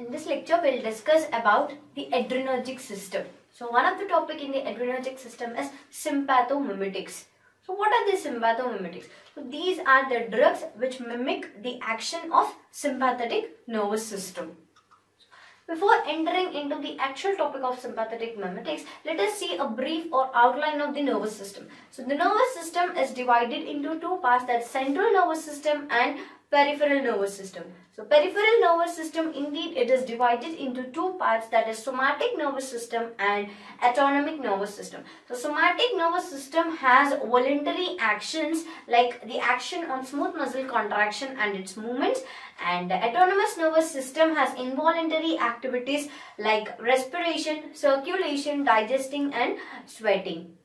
In this lecture, we'll discuss about the adrenergic system. So, one of the topic in the adrenergic system is sympathomimetics. So, what are these sympathomimetics? So, these are the drugs which mimic the action of sympathetic nervous system. Before entering into the actual topic of sympathetic mimetics, let us see a brief or outline of the nervous system. So, the nervous system is divided into two parts that central nervous system and peripheral nervous system. So peripheral nervous system indeed it is divided into two parts that is somatic nervous system and autonomic nervous system. So somatic nervous system has voluntary actions like the action on smooth muscle contraction and its movements and the autonomous nervous system has involuntary activities like respiration, circulation, digesting and sweating.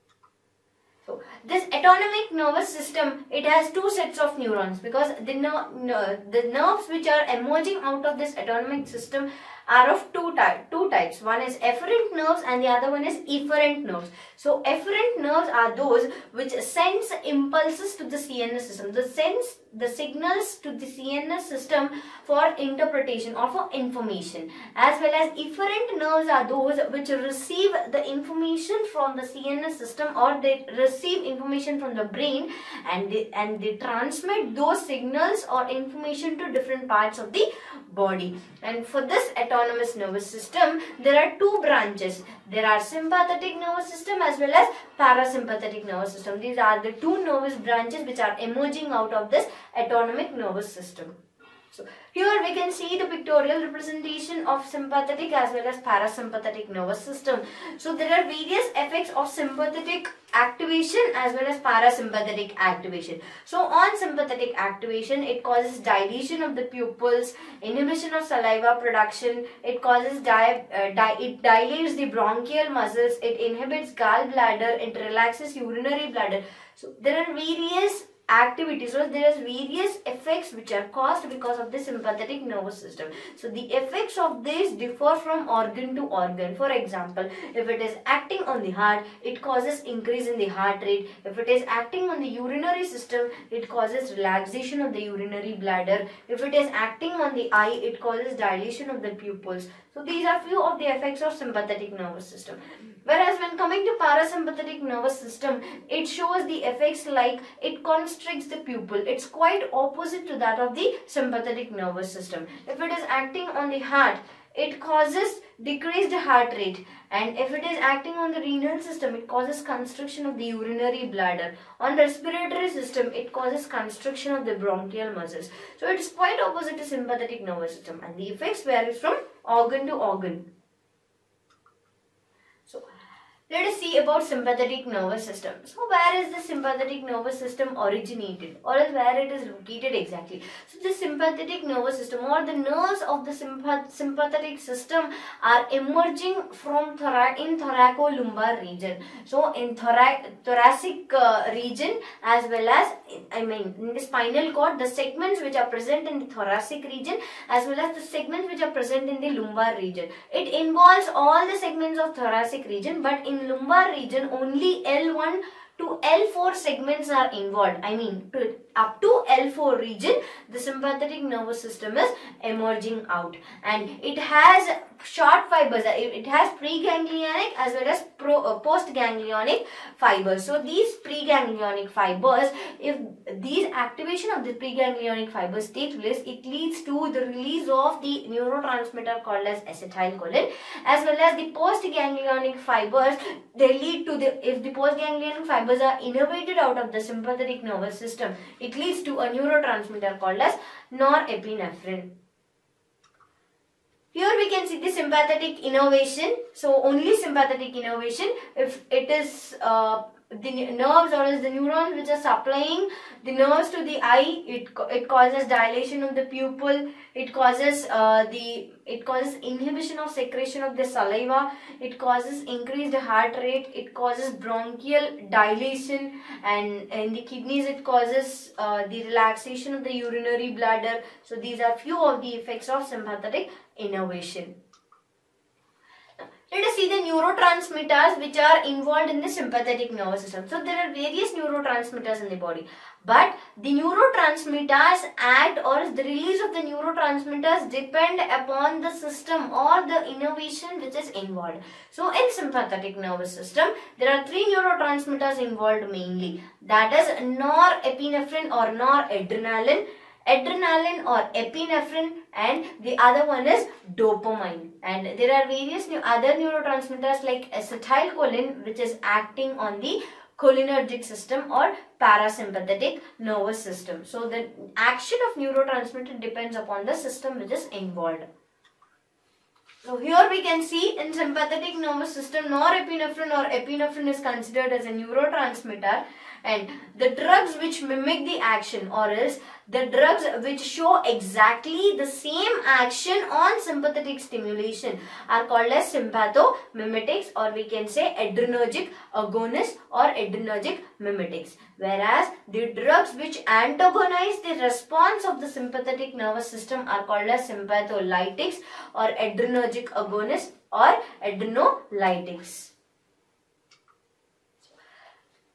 So this autonomic nervous system, it has two sets of neurons because the, ner the nerves which are emerging out of this autonomic system are of two, type, two types. One is afferent nerves and the other one is efferent nerves. So afferent nerves are those which sends impulses to the CNS system. The sense the signals to the CNS system for interpretation or for information. As well as efferent nerves are those which receive the information from the CNS system or they receive information from the brain and they, and they transmit those signals or information to different parts of the body. And for this autonomous nervous system, there are two branches. There are sympathetic nervous system as well as parasympathetic nervous system. These are the two nervous branches which are emerging out of this autonomic nervous system. So here we can see the pictorial representation of sympathetic as well as parasympathetic nervous system. So there are various effects of sympathetic activation as well as parasympathetic activation. So on sympathetic activation, it causes dilation of the pupils, inhibition of saliva production, it causes di uh, di it dilates the bronchial muscles, it inhibits gallbladder, it relaxes urinary bladder. So there are various activities. So there is various effects which are caused because of the sympathetic nervous system. So the effects of this differ from organ to organ. For example if it is acting on the heart it causes increase in the heart rate. If it is acting on the urinary system it causes relaxation of the urinary bladder. If it is acting on the eye it causes dilation of the pupils. So these are few of the effects of sympathetic nervous system Whereas when coming to parasympathetic nervous system, it shows the effects like it constricts the pupil. It's quite opposite to that of the sympathetic nervous system. If it is acting on the heart, it causes decreased heart rate. And if it is acting on the renal system it causes constriction of the urinary bladder. On respiratory system it causes constriction of the bronchial muscles. So it is quite opposite to sympathetic nervous system. And the effects vary from organ to organ let us see about sympathetic nervous system. So where is the sympathetic nervous system originated or where it is located exactly? So the sympathetic nervous system or the nerves of the sympath sympathetic system are emerging from thora in thoracolumbar region. So in thorac thoracic uh, region as well as I mean in the spinal cord the segments which are present in the thoracic region as well as the segments which are present in the lumbar region. It involves all the segments of thoracic region but in in lumbar region only L1 to L4 segments are involved. I mean to up to L4 region the sympathetic nervous system is emerging out. And it has short fibers it has preganglionic as well as uh, postganglionic fibers. So these preganglionic fibers if these activation of the preganglionic fibers take place it leads to the release of the neurotransmitter called as acetylcholine as well as the postganglionic fibers. They lead to the if the postganglionic fibers are innervated out of the sympathetic nervous system leads to a neurotransmitter called as norepinephrine. Here we can see the sympathetic innervation. So only sympathetic innervation if it is uh, the nerves or is the neurons which are supplying the nerves to the eye it it causes dilation of the pupil it causes uh, the it causes inhibition of secretion of the saliva it causes increased heart rate it causes bronchial dilation and in the kidneys it causes uh, the relaxation of the urinary bladder. So these are few of the effects of sympathetic innervation let us see the neurotransmitters which are involved in the sympathetic nervous system. So there are various neurotransmitters in the body. But the neurotransmitters act or the release of the neurotransmitters depend upon the system or the innervation which is involved. So in sympathetic nervous system, there are three neurotransmitters involved mainly. That is norepinephrine or noradrenaline adrenaline or epinephrine and the other one is dopamine and there are various new other neurotransmitters like acetylcholine which is acting on the cholinergic system or parasympathetic nervous system. So the action of neurotransmitter depends upon the system which is involved. So here we can see in sympathetic nervous system norepinephrine or epinephrine is considered as a neurotransmitter and the drugs which mimic the action or else the drugs which show exactly the same action on sympathetic stimulation are called as sympathomimetics or we can say adrenergic agonists or adrenergic mimetics. Whereas the drugs which antagonize the response of the sympathetic nervous system are called as sympatholytics or adrenergic agonists or adrenolytics.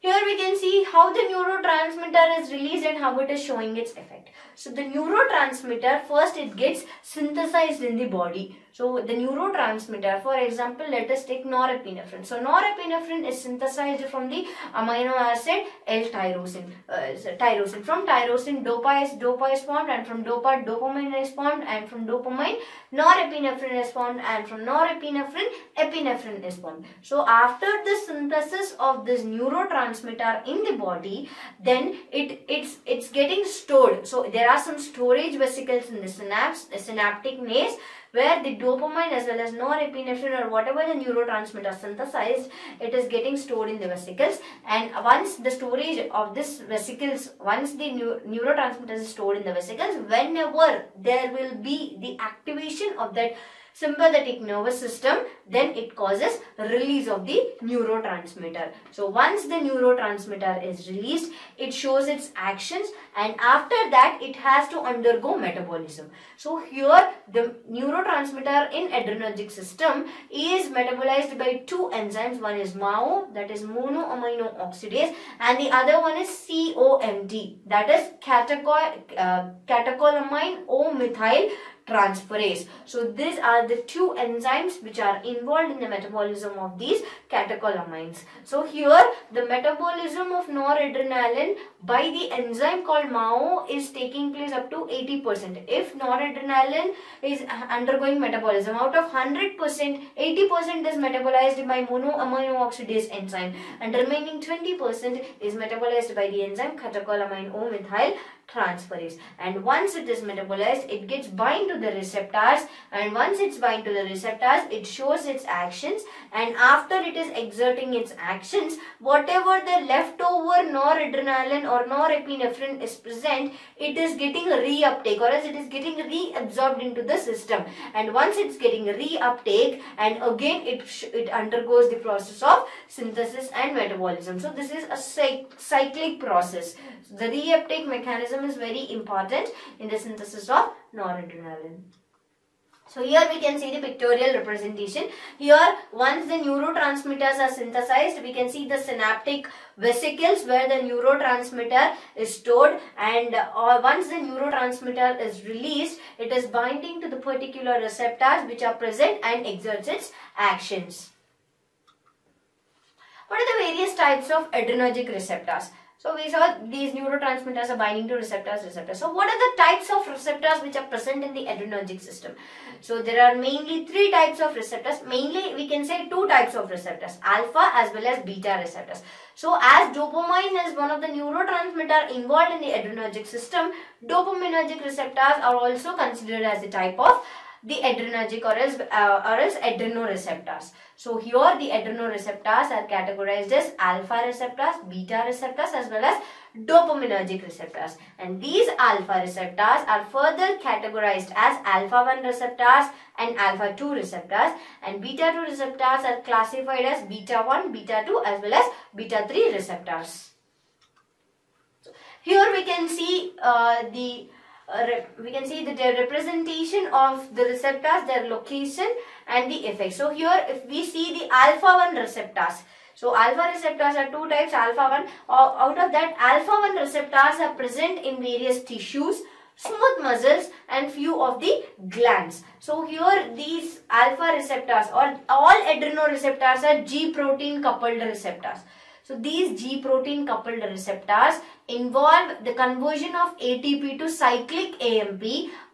Here we can see how the neurotransmitter is released and how it is showing its effect. So the neurotransmitter first it gets synthesized in the body. So the neurotransmitter for example let us take norepinephrine. So norepinephrine is synthesized from the amino acid L-tyrosine. Uh, tyrosine. From tyrosine dopa is, dopa is formed and from dopa dopamine is formed and from dopamine norepinephrine is formed and from norepinephrine epinephrine is formed. So after the synthesis of this neurotransmitter in the body, then it it's it's getting stored. So there are some storage vesicles in the synapse, the synaptic nares where the dopamine as well as norepinephrine or whatever the neurotransmitter synthesized, it is getting stored in the vesicles. And once the storage of this vesicles, once the neurotransmitter is stored in the vesicles, whenever there will be the activation of that sympathetic nervous system, then it causes release of the neurotransmitter. So once the neurotransmitter is released, it shows its actions and after that it has to undergo metabolism. So here the neurotransmitter in adrenergic system is metabolized by two enzymes. One is MAO that is monoamino oxidase and the other one is COMT that is catechol, uh, catecholamine O-methyl transferase. So these are the two enzymes which are involved in the metabolism of these catecholamines. So here the metabolism of noradrenaline by the enzyme called MAO is taking place up to 80%. If noradrenaline is undergoing metabolism out of 100%, 80% is metabolized by monoamino oxidase enzyme and remaining 20% is metabolized by the enzyme catecholamine O-methyl transferase. And once it is metabolized it gets bind to the receptors. And once it's bind to the receptors it shows its actions. And after it is exerting its actions whatever the leftover noradrenaline or norepinephrine is present it is getting reuptake or else it is getting reabsorbed into the system. And once it's getting reuptake and again it it undergoes the process of synthesis and metabolism. So this is a cyclic process. The reuptake mechanism is very important in the synthesis of noradrenaline. So here we can see the pictorial representation. Here once the neurotransmitters are synthesized we can see the synaptic vesicles where the neurotransmitter is stored and uh, once the neurotransmitter is released it is binding to the particular receptors which are present and exerts its actions. What are the various types of adrenergic receptors? So we saw these neurotransmitters are binding to receptors, receptors. So what are the types of receptors which are present in the adrenergic system? So there are mainly three types of receptors. Mainly we can say two types of receptors, alpha as well as beta receptors. So as dopamine is one of the neurotransmitter involved in the adrenergic system, dopaminergic receptors are also considered as a type of the adrenergic or else, uh, or else adrenoreceptors. So here the adrenoreceptors are categorized as alpha receptors, beta receptors as well as dopaminergic receptors. And these alpha receptors are further categorized as alpha 1 receptors and alpha 2 receptors and beta 2 receptors are classified as beta 1, beta 2 as well as beta 3 receptors. Here we can see uh, the uh, we can see the representation of the receptors, their location and the effect. So here if we see the alpha 1 receptors, so alpha receptors are two types alpha 1 out of that alpha 1 receptors are present in various tissues smooth muscles and few of the glands. So here these alpha receptors or all adrenoreceptors are G protein coupled receptors. So these G protein coupled receptors involve the conversion of ATP to cyclic AMP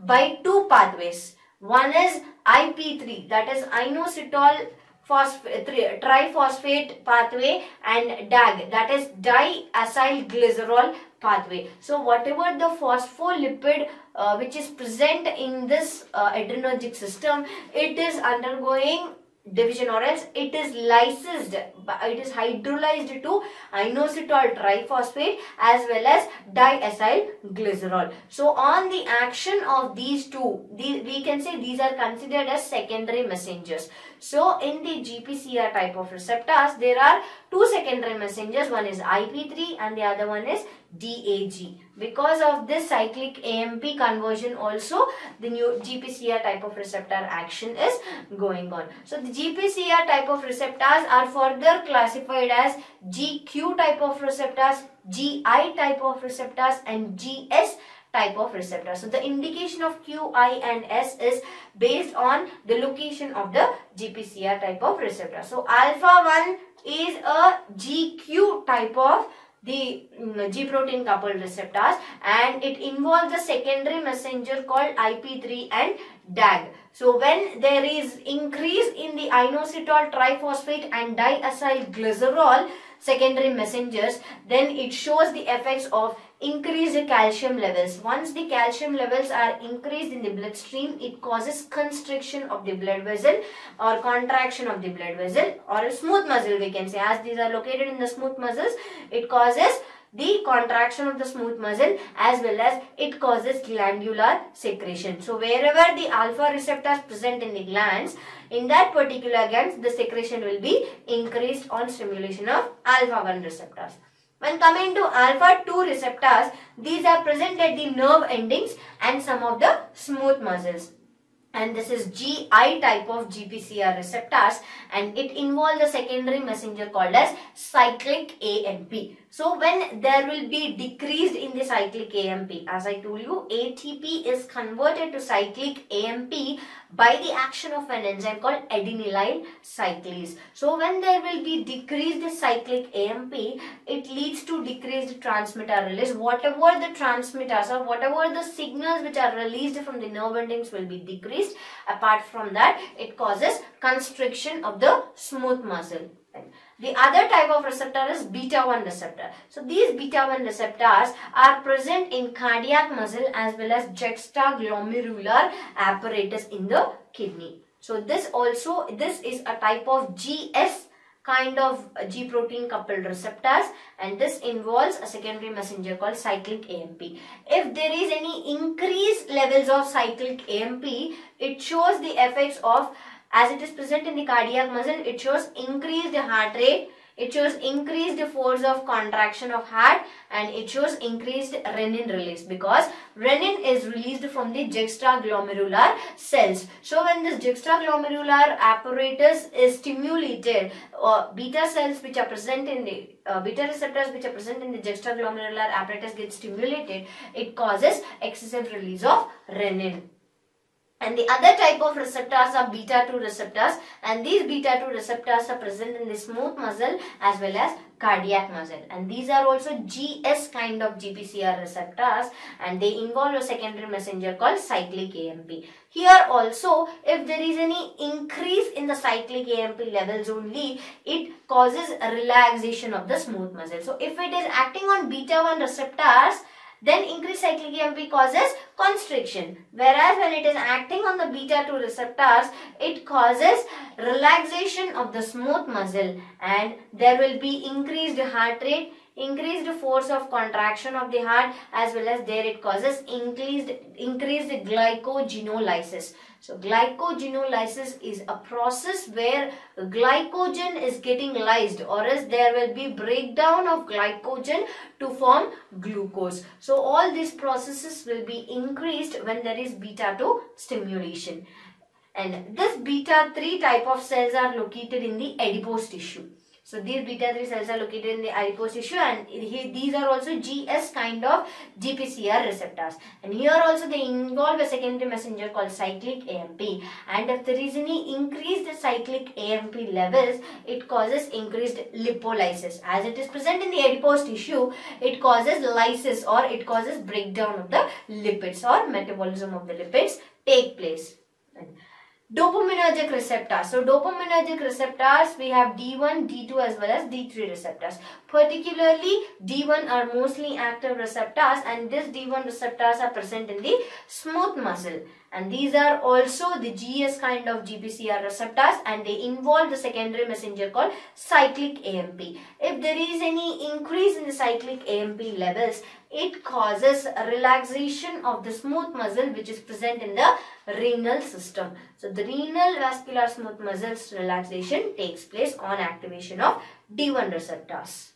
by two pathways. One is IP3 that is inositol triphosphate pathway and DAG that is diacylglycerol pathway. So whatever the phospholipid uh, which is present in this uh, adrenergic system it is undergoing division or else it is lysed it is hydrolyzed to inositol triphosphate as well as diacyl glycerol so on the action of these two we can say these are considered as secondary messengers. So in the GPCR type of receptors there are two secondary messengers. One is IP3 and the other one is DAG. Because of this cyclic AMP conversion also the new GPCR type of receptor action is going on. So the GPCR type of receptors are further classified as GQ type of receptors, GI type of receptors and GS type of receptor. So the indication of Q, I and S is based on the location of the GPCR type of receptor. So alpha 1 is a GQ type of the mm, G protein coupled receptors and it involves a secondary messenger called IP3 and DAG. So when there is increase in the inositol triphosphate and diacylglycerol secondary messengers then it shows the effects of increased calcium levels. Once the calcium levels are increased in the bloodstream, it causes constriction of the blood vessel or contraction of the blood vessel or a smooth muscle we can say. As these are located in the smooth muscles, it causes the contraction of the smooth muscle as well as it causes glandular secretion. So wherever the alpha receptors present in the glands, in that particular glands, the secretion will be increased on stimulation of alpha 1 receptors. When coming to alpha 2 receptors, these are present at the nerve endings and some of the smooth muscles and this is GI type of GPCR receptors and it involves a secondary messenger called as cyclic AMP. So when there will be decreased in the cyclic AMP, as I told you, ATP is converted to cyclic AMP by the action of an enzyme called adenylyl cyclase. So when there will be decreased cyclic AMP, it leads to decreased transmitter release. Whatever the transmitters or whatever the signals which are released from the nerve endings will be decreased. Apart from that, it causes constriction of the smooth muscle. The other type of receptor is beta 1 receptor. So these beta 1 receptors are present in cardiac muscle as well as juxtaglomerular apparatus in the kidney. So this also, this is a type of GS kind of G protein coupled receptors and this involves a secondary messenger called cyclic AMP. If there is any increased levels of cyclic AMP, it shows the effects of as it is present in the cardiac muscle, it shows increased heart rate, it shows increased force of contraction of heart and it shows increased renin release because renin is released from the juxtaglomerular cells. So when this juxtaglomerular apparatus is stimulated, uh, beta cells which are present in the uh, beta receptors which are present in the juxtaglomerular apparatus get stimulated, it causes excessive release of renin. And the other type of receptors are beta-2 receptors and these beta-2 receptors are present in the smooth muscle as well as cardiac muscle and these are also GS kind of GPCR receptors and they involve a secondary messenger called cyclic AMP. Here also if there is any increase in the cyclic AMP levels only it causes relaxation of the smooth muscle. So if it is acting on beta 1 receptors then increased cyclic AMP causes constriction. Whereas when it is acting on the beta 2 receptors, it causes relaxation of the smooth muscle and there will be increased heart rate, increased force of contraction of the heart as well as there it causes increased increased glycogenolysis so glycogenolysis is a process where glycogen is getting lysed or else there will be breakdown of glycogen to form glucose. So all these processes will be increased when there is beta 2 stimulation. And this beta 3 type of cells are located in the adipose tissue. So these beta 3 cells are located in the adipose tissue and these are also GS kind of GPCR receptors. And here also they involve a secondary messenger called cyclic AMP. And if there is any increased cyclic AMP levels, it causes increased lipolysis. As it is present in the adipose tissue, it causes lysis or it causes breakdown of the lipids or metabolism of the lipids take place. Dopaminergic receptors. So dopaminergic receptors, we have D1, D2 as well as D3 receptors. Particularly D1 are mostly active receptors and these D1 receptors are present in the smooth muscle. And these are also the GS kind of GPCR receptors and they involve the secondary messenger called cyclic AMP. If there is any increase in the cyclic AMP levels, it causes relaxation of the smooth muscle which is present in the renal system. So the renal vascular smooth muscles relaxation takes place on activation of D1 receptors.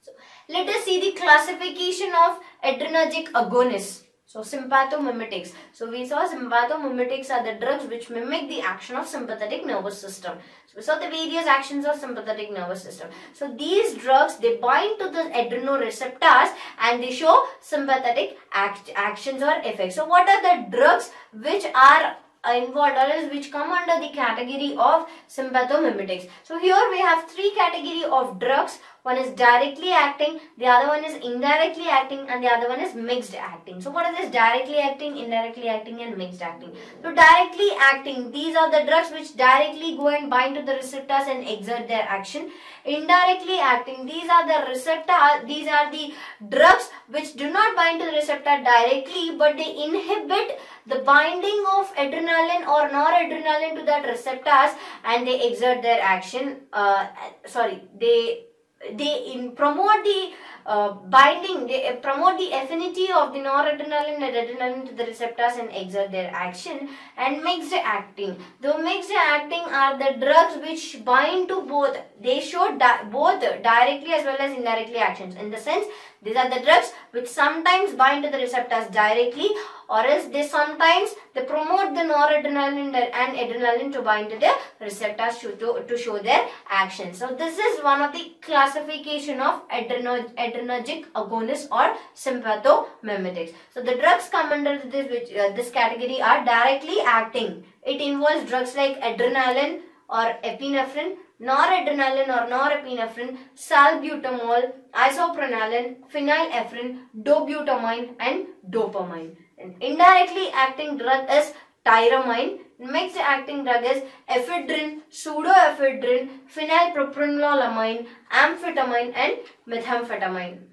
So let us see the classification of adrenergic agonists. So sympathomimetics. So we saw sympathomimetics are the drugs which mimic the action of sympathetic nervous system. So we saw the various actions of sympathetic nervous system. So these drugs they bind to the adrenoreceptors and they show sympathetic act actions or effects. So what are the drugs which are involved or which come under the category of sympathomimetics. So here we have three category of drugs one is directly acting, the other one is indirectly acting and the other one is mixed acting. So what is this directly acting, indirectly acting and mixed acting? So directly acting, these are the drugs which directly go and bind to the receptors and exert their action. Indirectly acting, these are the receptor, these are the drugs which do not bind to the receptor directly but they inhibit the binding of adrenaline or noradrenaline to that receptors and they exert their action, uh, sorry, they they in promote the uh, binding, they uh, promote the affinity of the noradrenaline and adrenaline to the receptors and exert their action and mixed acting. The mixed acting are the drugs which bind to both. They show di both directly as well as indirectly actions. In the sense, these are the drugs which sometimes bind to the receptors directly or else they sometimes they promote the noradrenaline and adrenaline to bind to the receptors to, to, to show their action. So this is one of the classification of adrenergic agonists or sympathomimetics. So the drugs come under this, which, uh, this category are directly acting. It involves drugs like adrenaline or epinephrine, noradrenaline or norepinephrine, salbutamol, isoprenaline, phenylephrine, dobutamine and dopamine. Indirectly acting drug is tyramine. Mixed acting drug is ephedrine, pseudoephedrine, phenylpropanolamine, amphetamine and methamphetamine.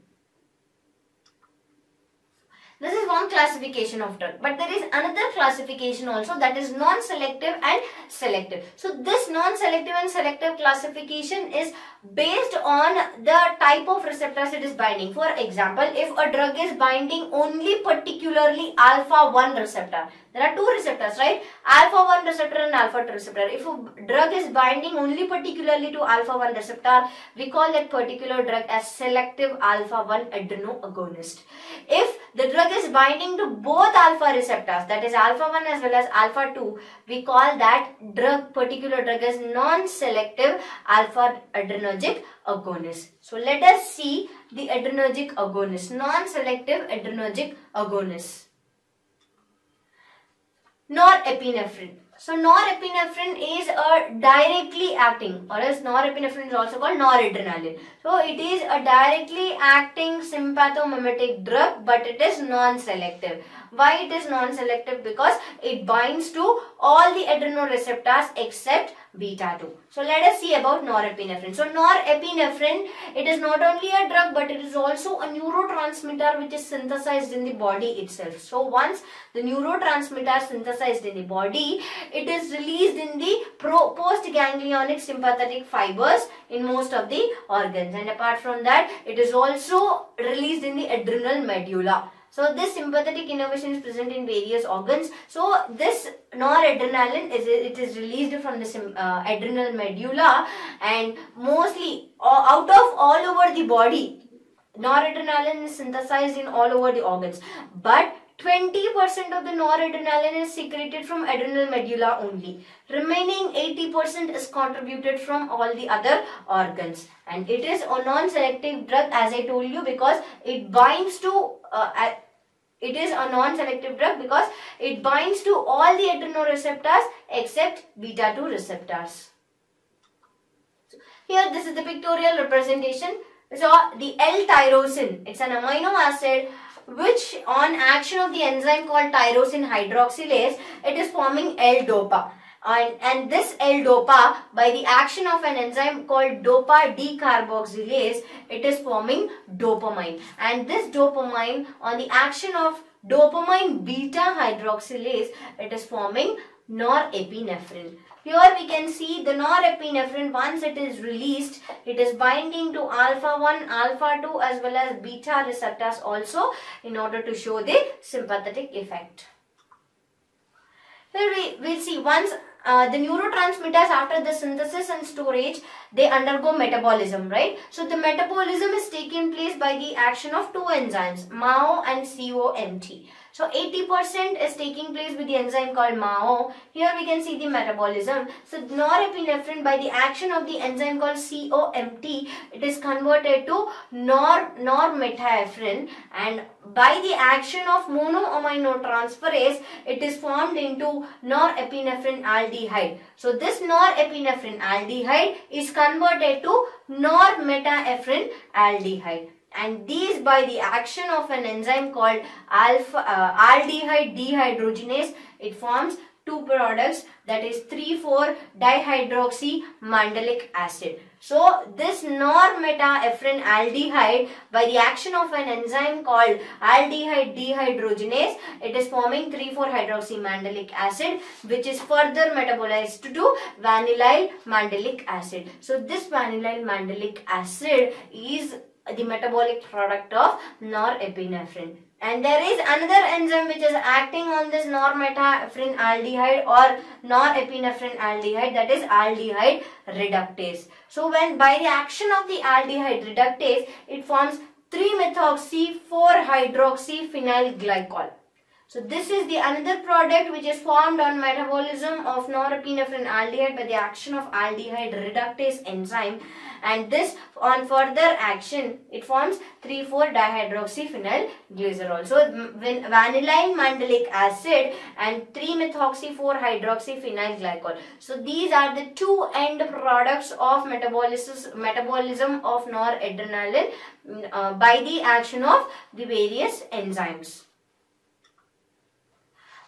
This is one classification of drug. But there is another classification also that is non-selective and selective. So this non-selective and selective classification is based on the type of receptors it is binding. For example, if a drug is binding only particularly alpha-1 receptor, there are two receptors, right? Alpha-1 receptor and alpha-2 receptor. If a drug is binding only particularly to alpha-1 receptor, we call that particular drug as selective alpha-1 adrenoagonist. If the drug is binding to both alpha receptors, that is alpha-1 as well as alpha-2, we call that drug, particular drug as non-selective alpha-adrenergic agonist. So let us see the adrenergic agonist, non-selective adrenergic agonist norepinephrine. So norepinephrine is a directly acting or else norepinephrine is also called noradrenaline. So it is a directly acting sympathomimetic drug but it is non-selective. Why it is non-selective? Because it binds to all the adrenoreceptors except beta 2. So let us see about norepinephrine. So norepinephrine, it is not only a drug but it is also a neurotransmitter which is synthesized in the body itself. So once the neurotransmitter synthesized in the body, it is released in the post-ganglionic sympathetic fibers in most of the organs. And apart from that, it is also released in the adrenal medulla. So this sympathetic innervation is present in various organs. So this noradrenaline is it is released from the uh, adrenal medulla and mostly uh, out of all over the body. Noradrenaline is synthesized in all over the organs. But 20% of the noradrenaline is secreted from adrenal medulla only. Remaining 80% is contributed from all the other organs. And it is a non-selective drug as I told you because it binds to, uh, it is a non-selective drug because it binds to all the adrenoreceptors except beta-2 receptors. So here this is the pictorial representation. So the L-tyrosine, it's an amino acid which on action of the enzyme called tyrosine hydroxylase, it is forming L-dopa. And, and this L-dopa, by the action of an enzyme called dopa decarboxylase, it is forming dopamine. And this dopamine, on the action of dopamine beta hydroxylase, it is forming norepinephrine. Here we can see the norepinephrine once it is released, it is binding to alpha 1, alpha 2 as well as beta receptors also in order to show the sympathetic effect. Here we will see once uh, the neurotransmitters after the synthesis and storage they undergo metabolism right so the metabolism is taken place by the action of two enzymes MAO and COMT so 80% is taking place with the enzyme called MAO. Here we can see the metabolism. So norepinephrine by the action of the enzyme called COMT, it is converted to nor normetaphrine and by the action of monoaminotransferase, it is formed into norepinephrine aldehyde. So this norepinephrine aldehyde is converted to normetaphrine aldehyde and these by the action of an enzyme called alpha uh, aldehyde dehydrogenase it forms two products that is 3,4 dihydroxy mandelic acid. So this normetaphrine aldehyde by the action of an enzyme called aldehyde dehydrogenase it is forming 3,4 hydroxy mandelic acid which is further metabolized to vanillyl mandelic acid. So this vanillyl mandelic acid is the metabolic product of norepinephrine. And there is another enzyme which is acting on this normetaphrine aldehyde or norepinephrine aldehyde that is aldehyde reductase. So when by the action of the aldehyde reductase it forms 3-methoxy 4-hydroxy phenyl glycol. So this is the another product which is formed on metabolism of norepinephrine aldehyde by the action of aldehyde reductase enzyme and this on further action it forms 3,4-dihydroxyphenylglycerol. So when vanillin mandelic acid and 3-methoxy-4-hydroxyphenylglycol. So these are the two end products of metabolism, metabolism of noradrenaline uh, by the action of the various enzymes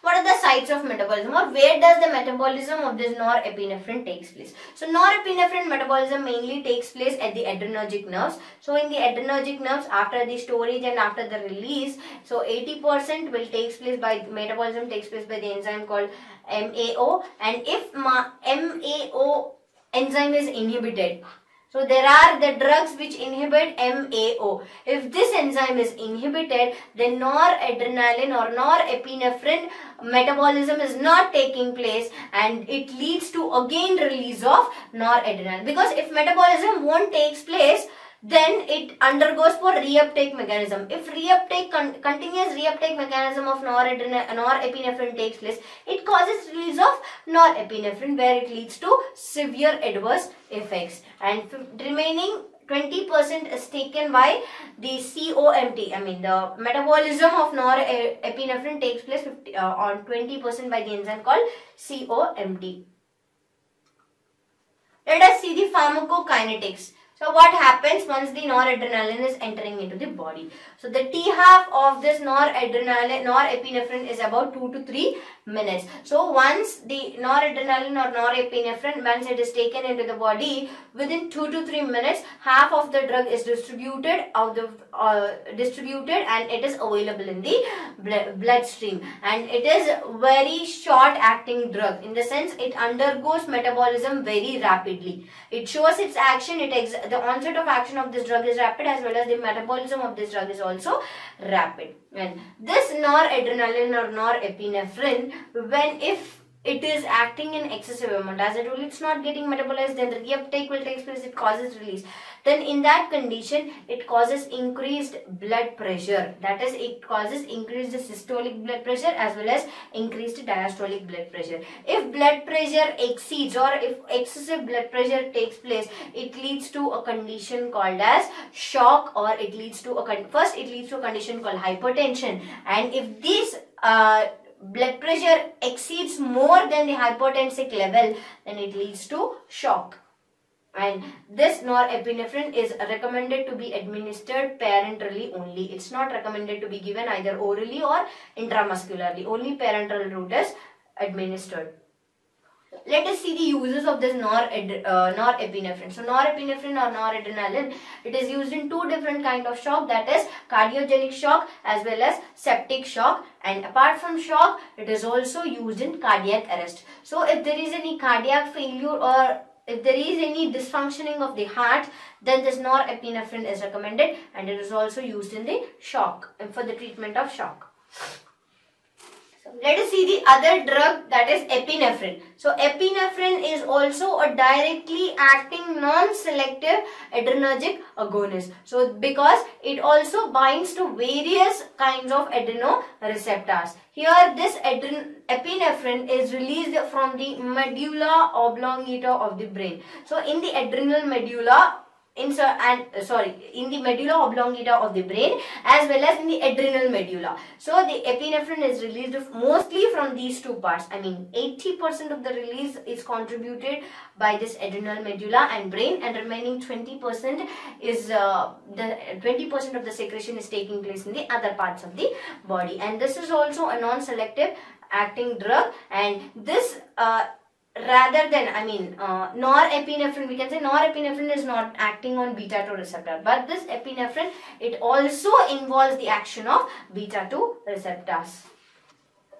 what are the sites of metabolism or where does the metabolism of this norepinephrine takes place. So norepinephrine metabolism mainly takes place at the adrenergic nerves. So in the adrenergic nerves after the storage and after the release, so 80% will takes place by metabolism takes place by the enzyme called MAO and if MAO enzyme is inhibited so there are the drugs which inhibit MAO. If this enzyme is inhibited, then noradrenaline or norepinephrine metabolism is not taking place and it leads to again release of noradrenaline. Because if metabolism won't takes place, then it undergoes for reuptake mechanism. If reuptake, con continuous reuptake mechanism of norepinephrine takes place, it causes release of norepinephrine where it leads to severe adverse effects. And remaining 20% is taken by the COMT. I mean the metabolism of norepinephrine takes place 50, uh, on 20% by the enzyme called COMT. Let us see the pharmacokinetics. So what happens once the noradrenaline is entering into the body? So the T half of this noradrenaline, norepinephrine is about 2 to 3 minutes. So once the noradrenaline or norepinephrine, once it is taken into the body, within 2 to 3 minutes, half of the drug is distributed out the uh, distributed and it is available in the bloodstream and it is very short acting drug in the sense it undergoes metabolism very rapidly. It shows its action, it the onset of action of this drug is rapid as well as the metabolism of this drug is also rapid. And this noradrenaline or norepinephrine, when if it is acting in excessive amount as I told it's not getting metabolized then the reuptake will take place it causes release. Then in that condition it causes increased blood pressure. That is it causes increased systolic blood pressure as well as increased diastolic blood pressure. If blood pressure exceeds or if excessive blood pressure takes place it leads to a condition called as shock or it leads to a first it leads to a condition called hypertension. And if this uh, blood pressure exceeds more than the hypotensic level, then it leads to shock. And this norepinephrine is recommended to be administered parenterally only. It's not recommended to be given either orally or intramuscularly. Only parenteral route is administered. Let us see the uses of this nor, uh, norepinephrine. So norepinephrine or noradrenaline, it is used in two different kind of shock that is cardiogenic shock as well as septic shock and apart from shock, it is also used in cardiac arrest. So if there is any cardiac failure or if there is any dysfunctioning of the heart, then this norepinephrine is recommended and it is also used in the shock for the treatment of shock. Let us see the other drug that is epinephrine. So epinephrine is also a directly acting non-selective adrenergic agonist. So because it also binds to various kinds of adrenoreceptors. Here this epinephrine is released from the medulla oblongata of the brain. So in the adrenal medulla insert and uh, sorry in the medulla oblongata of the brain as well as in the adrenal medulla. So the epinephrine is released mostly from these two parts. I mean 80% of the release is contributed by this adrenal medulla and brain and remaining 20% is uh, the 20% of the secretion is taking place in the other parts of the body. And this is also a non-selective acting drug. And this uh, rather than I mean uh, norepinephrine we can say norepinephrine is not acting on beta 2 receptor but this epinephrine it also involves the action of beta 2 receptors.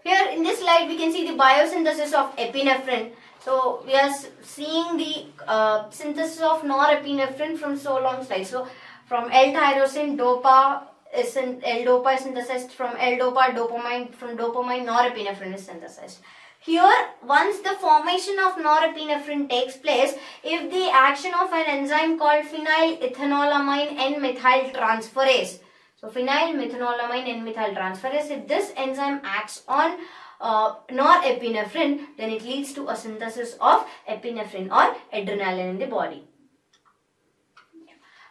Here in this slide we can see the biosynthesis of epinephrine. So we are seeing the uh, synthesis of norepinephrine from so long slide. So from L-tyrosine dopa is L-dopa is synthesized from L-dopa dopamine from dopamine norepinephrine is synthesized. Here, once the formation of norepinephrine takes place, if the action of an enzyme called phenylethanolamine N-methyl transferase, so phenylmethanolamine N-methyl transferase, if this enzyme acts on uh, norepinephrine, then it leads to a synthesis of epinephrine or adrenaline in the body.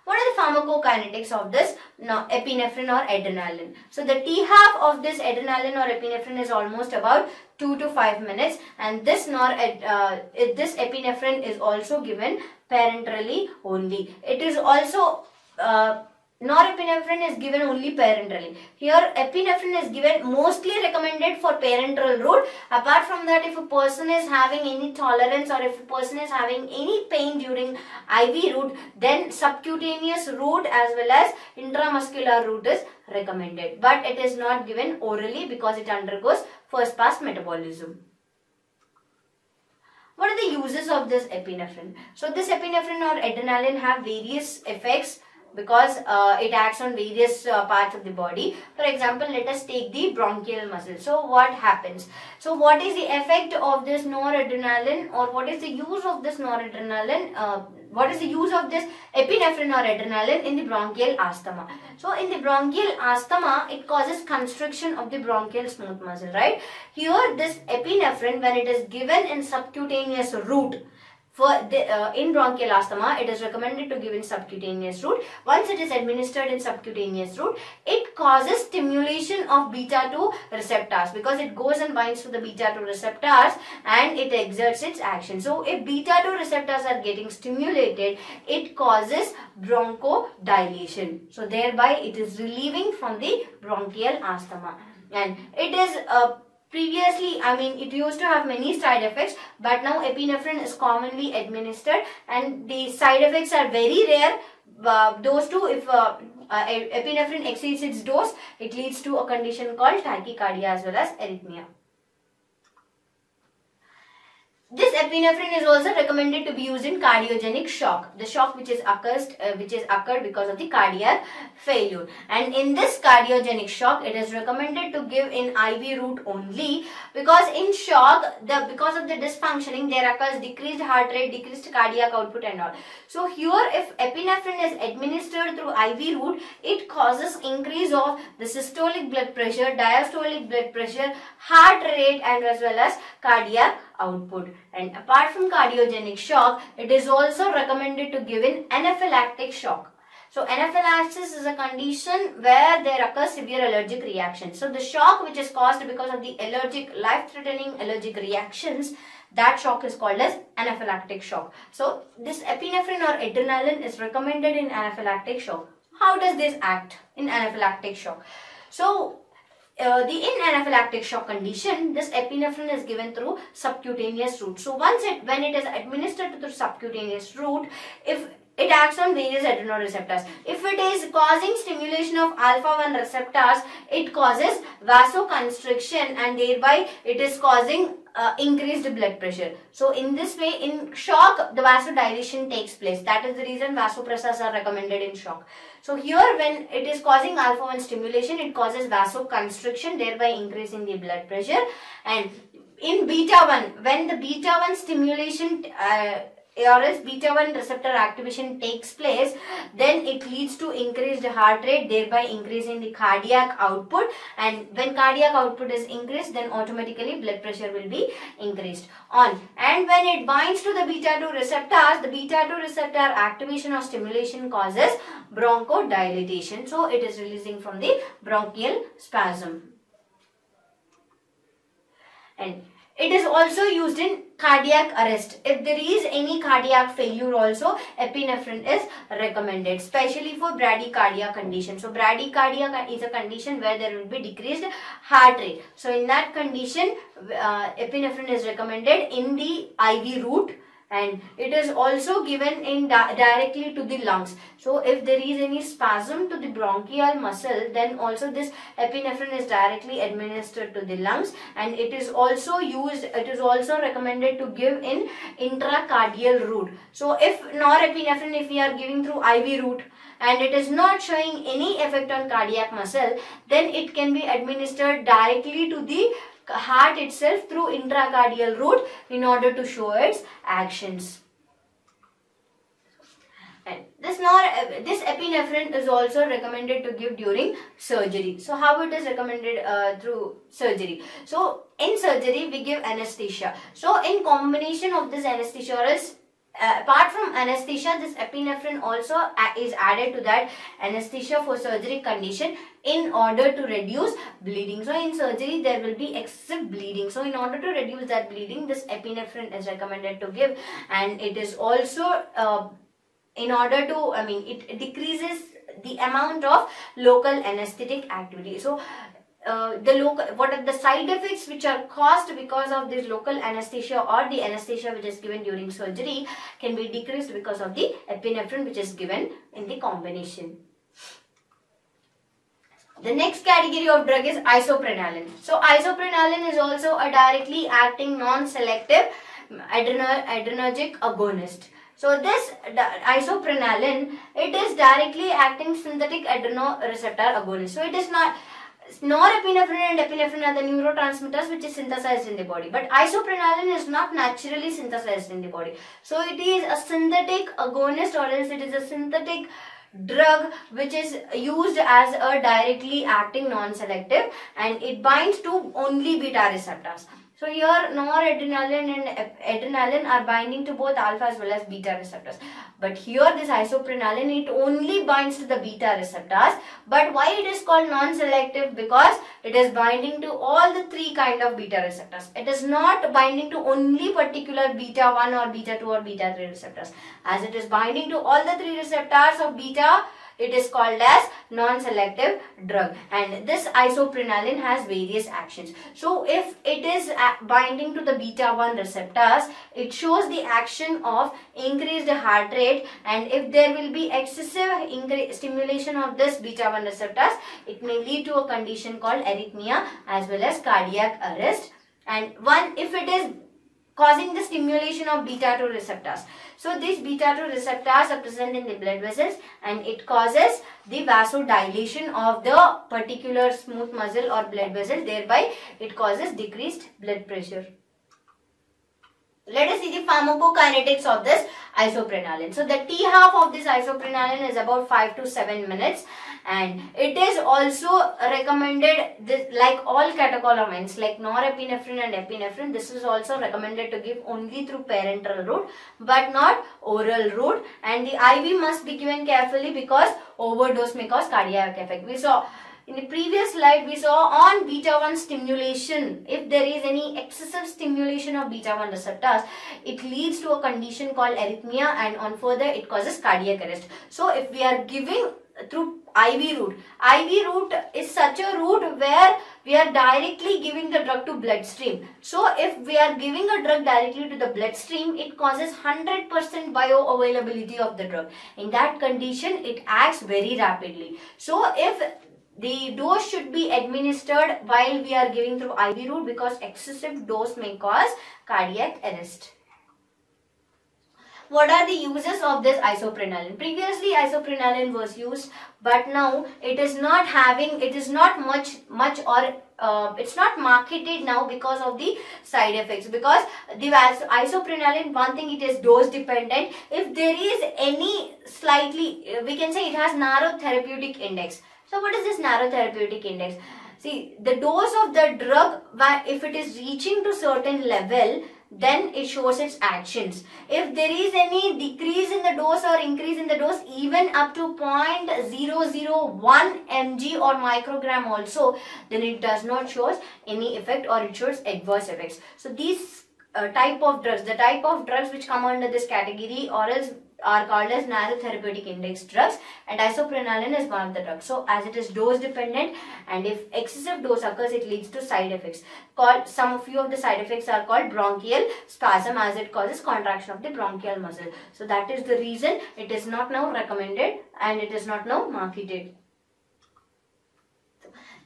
What are the pharmacokinetics of this epinephrine or adrenaline? So the T half of this adrenaline or epinephrine is almost about 2 to 5 minutes and this nor uh, this epinephrine is also given parenterally only. It is also uh, Norepinephrine is given only parenterally. Here epinephrine is given mostly recommended for parenteral route. Apart from that if a person is having any tolerance or if a person is having any pain during IV route then subcutaneous route as well as intramuscular route is recommended. But it is not given orally because it undergoes first pass metabolism. What are the uses of this epinephrine? So this epinephrine or adrenaline have various effects because uh, it acts on various uh, parts of the body. For example, let us take the bronchial muscle. So what happens? So what is the effect of this noradrenaline or what is the use of this noradrenaline? Uh, what is the use of this epinephrine or adrenaline in the bronchial asthma? So in the bronchial asthma, it causes constriction of the bronchial smooth muscle, right? Here this epinephrine when it is given in subcutaneous route, for the, uh, in bronchial asthma, it is recommended to give in subcutaneous route. Once it is administered in subcutaneous route, it causes stimulation of beta-2 receptors because it goes and binds to the beta-2 receptors and it exerts its action. So, if beta-2 receptors are getting stimulated, it causes bronchodilation. So, thereby it is relieving from the bronchial asthma and it is uh, previously i mean it used to have many side effects but now epinephrine is commonly administered and the side effects are very rare. Uh, those two if uh, uh, epinephrine exceeds its dose it leads to a condition called tachycardia as well as arrhythmia this epinephrine is also recommended to be used in cardiogenic shock, the shock which is occurs, uh, which is occurred because of the cardiac failure. And in this cardiogenic shock, it is recommended to give in IV route only because in shock, the because of the dysfunctioning, there occurs decreased heart rate, decreased cardiac output and all. So here, if epinephrine is administered through IV route, it causes increase of the systolic blood pressure, diastolic blood pressure, heart rate and as well as cardiac output. And apart from cardiogenic shock, it is also recommended to give in anaphylactic shock. So anaphylaxis is a condition where there occurs severe allergic reactions. So the shock which is caused because of the allergic, life-threatening allergic reactions, that shock is called as anaphylactic shock. So this epinephrine or adrenaline is recommended in anaphylactic shock. How does this act in anaphylactic shock? So uh, the in anaphylactic shock condition, this epinephrine is given through subcutaneous route. So once it, when it is administered through subcutaneous route, if it acts on various adrenoreceptors. If it is causing stimulation of alpha-1 receptors, it causes vasoconstriction and thereby it is causing uh, increased blood pressure. So in this way, in shock, the vasodilation takes place. That is the reason vasopressors are recommended in shock. So here when it is causing alpha-1 stimulation, it causes vasoconstriction, thereby increasing the blood pressure. And in beta-1, when the beta-1 stimulation uh, else beta 1 receptor activation takes place then it leads to increased heart rate thereby increasing the cardiac output. And when cardiac output is increased then automatically blood pressure will be increased. On. And when it binds to the beta 2 receptors the beta 2 receptor activation or stimulation causes bronchodilation so it is releasing from the bronchial spasm. And it is also used in cardiac arrest. If there is any cardiac failure also, epinephrine is recommended, especially for bradycardia condition. So bradycardia is a condition where there will be decreased heart rate. So in that condition, uh, epinephrine is recommended in the IV route and it is also given in di directly to the lungs. So if there is any spasm to the bronchial muscle then also this epinephrine is directly administered to the lungs and it is also used it is also recommended to give in intracardial route. So if norepinephrine if we are giving through IV route and it is not showing any effect on cardiac muscle then it can be administered directly to the heart itself through intracardial route in order to show its actions. And this nor this epinephrine is also recommended to give during surgery. So how it is recommended uh, through surgery? So in surgery we give anesthesia. So in combination of this anesthesia or else uh, apart from anesthesia, this epinephrine also is added to that anesthesia for surgery condition in order to reduce bleeding. So, in surgery, there will be excessive bleeding. So, in order to reduce that bleeding, this epinephrine is recommended to give and it is also uh, in order to, I mean, it decreases the amount of local anesthetic activity. So, uh, the local what are the side effects which are caused because of this local anesthesia or the anesthesia which is given during surgery can be decreased because of the epinephrine which is given in the combination. The next category of drug is isoprenaline. So isoprenaline is also a directly acting non-selective adrenergic agonist. So this isoprenaline, it is directly acting synthetic adrenoreceptor agonist. So it is not norepinephrine and epinephrine are the neurotransmitters which is synthesized in the body but isoprenaline is not naturally synthesized in the body so it is a synthetic agonist or else it is a synthetic drug which is used as a directly acting non-selective and it binds to only beta receptors So here noradrenaline and adrenaline are binding to both alpha as well as beta receptors. But here this isoprenaline it only binds to the beta receptors. But why it is called non-selective? Because it is binding to all the three kind of beta receptors. It is not binding to only particular beta 1 or beta 2 or beta 3 receptors. As it is binding to all the three receptors of beta it is called as non-selective drug and this isoprenaline has various actions. So if it is uh, binding to the beta 1 receptors, it shows the action of increased heart rate and if there will be excessive stimulation of this beta 1 receptors, it may lead to a condition called arrhythmia as well as cardiac arrest and one if it is causing the stimulation of beta 2 receptors. So these beta 2 receptors are present in the blood vessels and it causes the vasodilation of the particular smooth muscle or blood vessel thereby it causes decreased blood pressure. Let us see the pharmacokinetics of this isoprenaline. So the T half of this isoprenaline is about 5 to 7 minutes and it is also recommended this, like all catecholamines like norepinephrine and epinephrine this is also recommended to give only through parenteral route but not oral route and the IV must be given carefully because overdose may cause cardiac effect. We saw in the previous slide, we saw on beta-1 stimulation, if there is any excessive stimulation of beta-1 receptors, it leads to a condition called arrhythmia and on further it causes cardiac arrest. So, if we are giving through IV route, IV route is such a route where we are directly giving the drug to bloodstream. So, if we are giving a drug directly to the bloodstream, it causes 100% bioavailability of the drug. In that condition, it acts very rapidly. So, if the dose should be administered while we are giving through IV route because excessive dose may cause cardiac arrest. What are the uses of this isoprenaline? Previously isoprenaline was used but now it is not having, it is not much, much or uh, it's not marketed now because of the side effects because the isoprenaline one thing it is dose dependent if there is any slightly we can say it has narrow therapeutic index so what is this narrow therapeutic index? See, the dose of the drug, if it is reaching to certain level, then it shows its actions. If there is any decrease in the dose or increase in the dose, even up to 0.001 mg or microgram also, then it does not show any effect or it shows adverse effects. So these uh, type of drugs, the type of drugs which come under this category or else are called as narrow therapeutic index drugs and isoprenaline is one of the drugs. So as it is dose dependent and if excessive dose occurs it leads to side effects. Called some of few of the side effects are called bronchial spasm as it causes contraction of the bronchial muscle. So that is the reason it is not now recommended and it is not now marketed.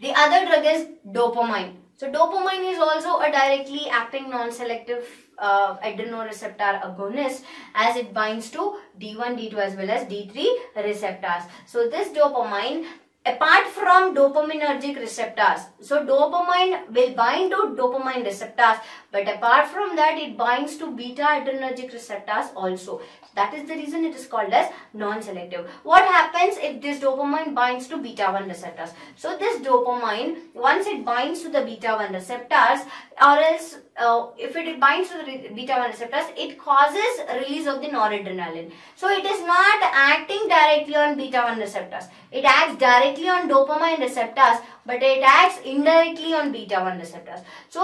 The other drug is dopamine. So dopamine is also a directly acting non-selective uh, adrenoreceptor agonist as it binds to D1, D2 as well as D3 receptors. So this dopamine apart from dopaminergic receptors. So dopamine will bind to dopamine receptors but apart from that it binds to beta adrenergic receptors also. That is the reason it is called as non-selective. What happens if this dopamine binds to beta-1 receptors? So this dopamine, once it binds to the beta-1 receptors or else uh, if it binds to the beta-1 receptors, it causes release of the noradrenaline. So it is not acting directly on beta-1 receptors. It acts directly on dopamine receptors but it acts indirectly on beta 1 receptors. So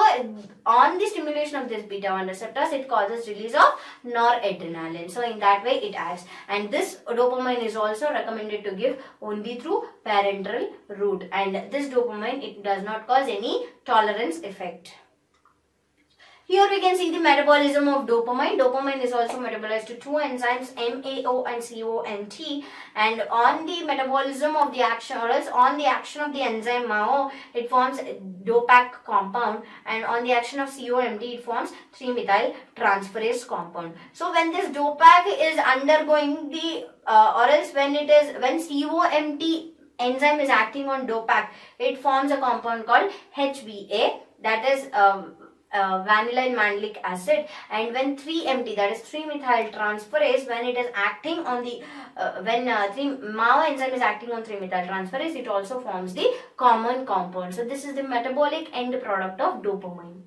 on the stimulation of this beta 1 receptors it causes release of noradrenaline. So in that way it acts and this dopamine is also recommended to give only through parenteral route and this dopamine it does not cause any tolerance effect. Here we can see the metabolism of dopamine. Dopamine is also metabolized to two enzymes MAO and COMT and on the metabolism of the action or else on the action of the enzyme MAO it forms DOPAC compound and on the action of COMT it forms 3-methyl transferase compound. So when this DOPAC is undergoing the uh, or else when it is when COMT enzyme is acting on DOPAC it forms a compound called HVA that is um, uh, vanillin malic acid and when 3-MT that is 3-methyl transferase when it is acting on the uh, when uh, 3 MAO enzyme is acting on 3-methyl transferase it also forms the common compound. So this is the metabolic end product of dopamine.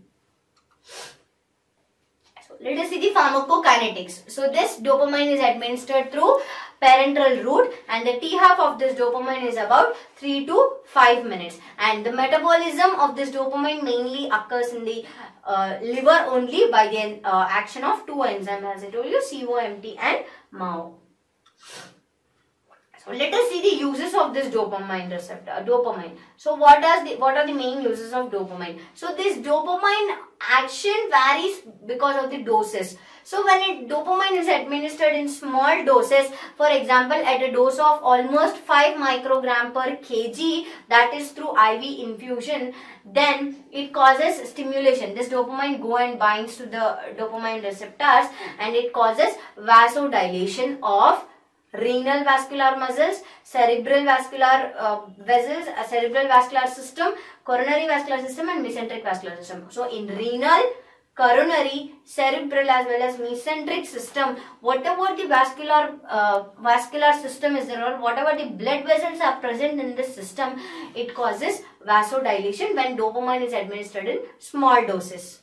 So let us see the pharmacokinetics. So this dopamine is administered through parenteral route and the T half of this dopamine is about 3 to 5 minutes and the metabolism of this dopamine mainly occurs in the uh, liver only by the uh, action of two enzymes as I told you COMT and MAO. So let us see the uses of this dopamine receptor, dopamine. So what are the what are the main uses of dopamine? So this dopamine action varies because of the doses. So when it, dopamine is administered in small doses, for example, at a dose of almost 5 microgram per kg, that is through IV infusion, then it causes stimulation. This dopamine go and binds to the dopamine receptors and it causes vasodilation of renal vascular muscles, cerebral vascular uh, vessels, a cerebral vascular system, coronary vascular system and mesenteric vascular system. So in renal, coronary, cerebral as well as mesenteric system, whatever the vascular uh, vascular system is there or whatever the blood vessels are present in this system, it causes vasodilation when dopamine is administered in small doses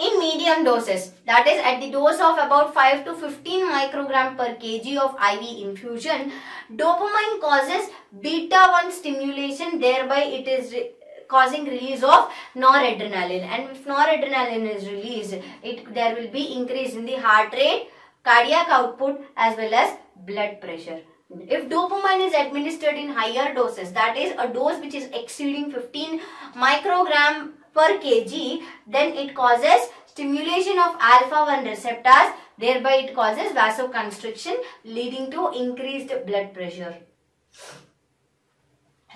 in medium doses. That is at the dose of about 5 to 15 microgram per kg of IV infusion dopamine causes beta 1 stimulation. Thereby it is re causing release of noradrenaline. And if noradrenaline is released it there will be increase in the heart rate cardiac output as well as blood pressure. If dopamine is administered in higher doses that is a dose which is exceeding 15 microgram per kg then it causes stimulation of alpha-1 receptors thereby it causes vasoconstriction leading to increased blood pressure.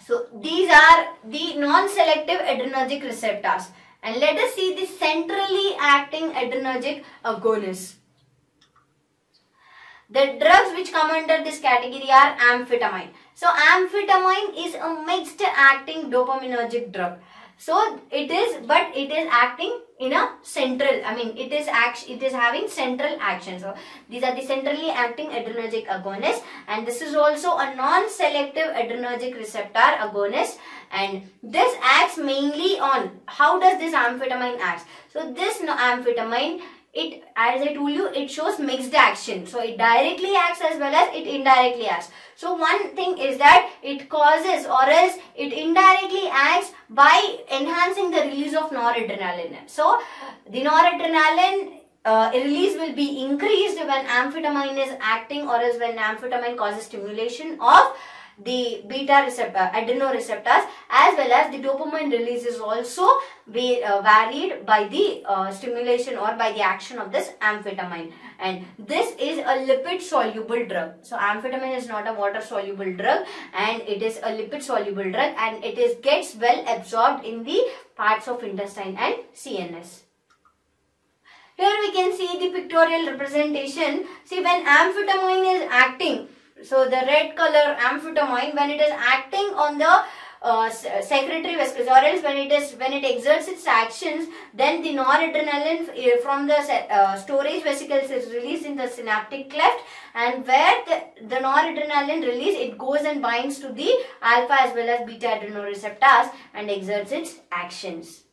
So these are the non-selective adrenergic receptors and let us see the centrally acting adrenergic agonists. The drugs which come under this category are amphetamine. So amphetamine is a mixed acting dopaminergic drug. So it is, but it is acting in a central, I mean it is act, it is having central action. So these are the centrally acting adrenergic agonists and this is also a non-selective adrenergic receptor agonist and this acts mainly on, how does this amphetamine act? So this amphetamine it as I told you it shows mixed action. So it directly acts as well as it indirectly acts. So one thing is that it causes or else it indirectly acts by enhancing the release of noradrenaline. So the noradrenaline uh, release will be increased when amphetamine is acting or else when amphetamine causes stimulation of the beta receptor, adrenoreceptors as well as the dopamine release is also be, uh, varied by the uh, stimulation or by the action of this amphetamine and this is a lipid soluble drug. So amphetamine is not a water soluble drug and it is a lipid soluble drug and it is gets well absorbed in the parts of intestine and CNS. Here we can see the pictorial representation. See when amphetamine is acting so the red color amphetamine when it is acting on the uh, secretory vesicles or else when it is when it exerts its actions then the noradrenaline uh, from the uh, storage vesicles is released in the synaptic cleft and where the, the noradrenaline release it goes and binds to the alpha as well as beta adrenoreceptors and exerts its actions.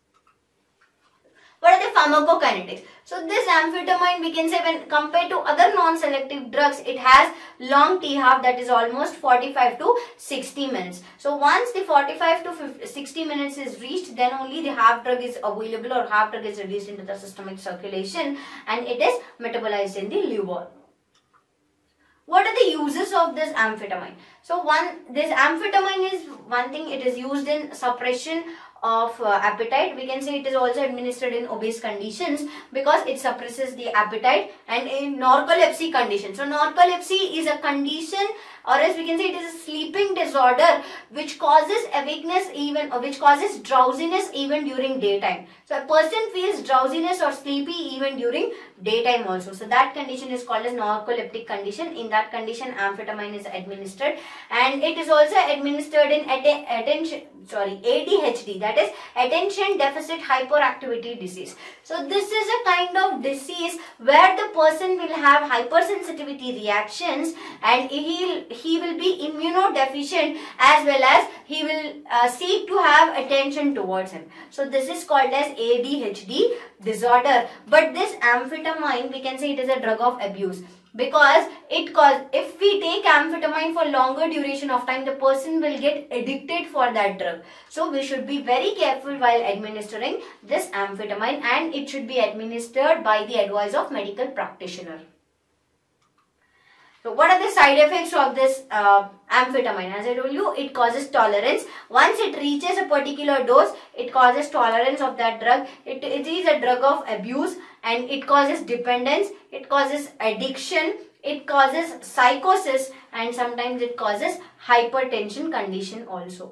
What are the pharmacokinetics? So this amphetamine we can say when compared to other non-selective drugs it has long T-half that is almost 45 to 60 minutes. So once the 45 to 50, 60 minutes is reached then only the half drug is available or half drug is released into the systemic circulation and it is metabolized in the liver. What are the uses of this amphetamine? So one, this amphetamine is one thing it is used in suppression of uh, appetite. We can say it is also administered in obese conditions because it suppresses the appetite and in narcolepsy condition. So narcolepsy is a condition or else we can say it is a sleeping disorder which causes awakeness even or which causes drowsiness even during daytime. So a person feels drowsiness or sleepy even during daytime also. So that condition is called as narcoleptic condition. In that condition amphetamine is administered. And it is also administered in attention sorry ADHD that is attention deficit hyperactivity disease. So this is a kind of disease where the person will have hypersensitivity reactions and he'll he will be immunodeficient as well as he will uh, seek to have attention towards him. So this is called as ADHD disorder. But this amphetamine, we can say it is a drug of abuse because it cause if we take amphetamine for longer duration of time the person will get addicted for that drug so we should be very careful while administering this amphetamine and it should be administered by the advice of medical practitioner so what are the side effects of this uh, amphetamine? As I told you, it causes tolerance. Once it reaches a particular dose, it causes tolerance of that drug. It, it is a drug of abuse and it causes dependence, it causes addiction, it causes psychosis and sometimes it causes hypertension condition also.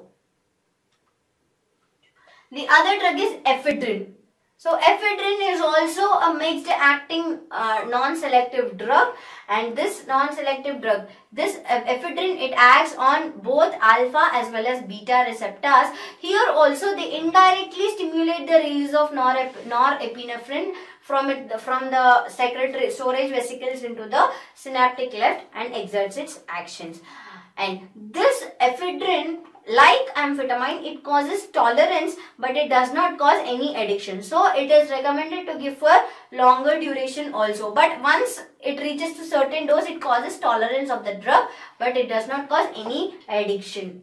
The other drug is ephedrine. So ephedrine is also a mixed acting uh, non-selective drug and this non-selective drug, this ephedrine, it acts on both alpha as well as beta receptors. Here also they indirectly stimulate the release of norep norepinephrine from it from the secretory storage vesicles into the synaptic cleft and exerts its actions. And this ephedrine like amphetamine, it causes tolerance but it does not cause any addiction. So it is recommended to give for longer duration also. But once it reaches to certain dose, it causes tolerance of the drug but it does not cause any addiction.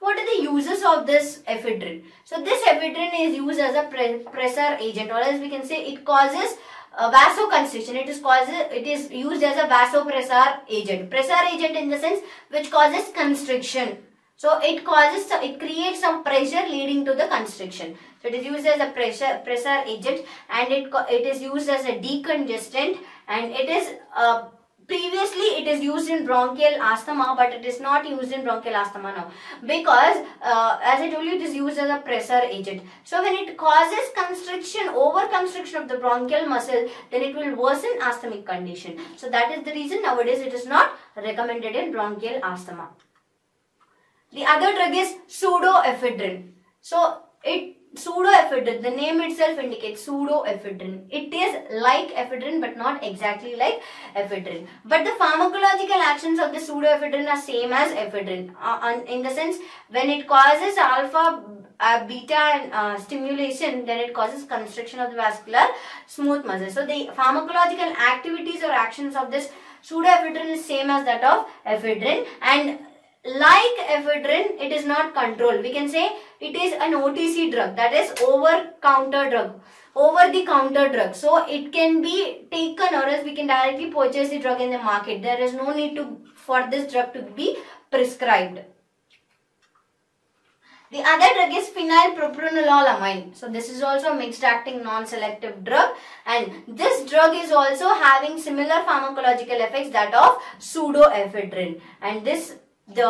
What are the uses of this ephedrine? So this ephedrine is used as a pressor agent or as we can say it causes vasoconstriction. It is causes it is used as a vasopressor agent. Pressor agent in the sense which causes constriction. So it causes it creates some pressure leading to the constriction. So it is used as a pressure pressor agent and it it is used as a decongestant and it is uh, previously it is used in bronchial asthma but it is not used in bronchial asthma now because uh, as I told you it is used as a pressor agent. So when it causes constriction, over constriction of the bronchial muscle then it will worsen asthmatic condition. So that is the reason nowadays it is not recommended in bronchial asthma. The other drug is pseudoephedrine. So it pseudoephedrine, the name itself indicates pseudoephedrine. It is like ephedrine but not exactly like ephedrine. But the pharmacological actions of the pseudoephedrine are same as ephedrine. Uh, in the sense when it causes alpha uh, beta and uh, stimulation then it causes constriction of the vascular smooth muscle. So the pharmacological activities or actions of this pseudoephedrine is same as that of ephedrine and like ephedrine, it is not controlled. We can say it is an OTC drug, that is over-counter drug, over-the-counter drug. So it can be taken or else we can directly purchase the drug in the market. There is no need to for this drug to be prescribed. The other drug is phenylpropanolamine. So this is also a mixed acting non-selective drug and this drug is also having similar pharmacological effects that of pseudoephedrine and this the